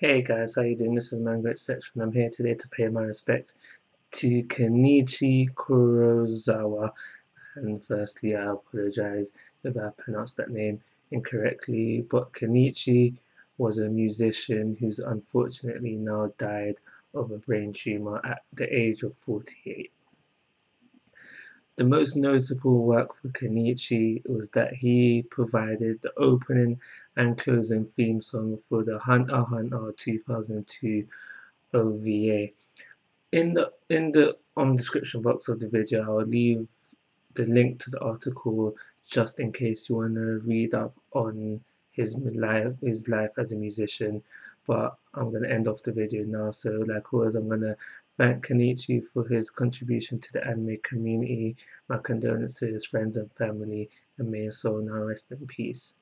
Hey guys, how you doing? This is Manga Etc. I'm here today to pay my respects to Kenichi Kurosawa. And firstly, I apologize if I pronounced that name incorrectly, but Kenichi was a musician who's unfortunately now died of a brain tumor at the age of 48. The most notable work for Kenichi was that he provided the opening and closing theme song for the Hunter Hunter 2002 OVA. In the in the um, description box of the video, I'll leave the link to the article just in case you want to read up on his life his life as a musician. But I'm gonna end off the video now. So like always, I'm gonna thank Kenichi for his contribution to the anime community. My condolences to his friends and family, and may his soul now rest in peace.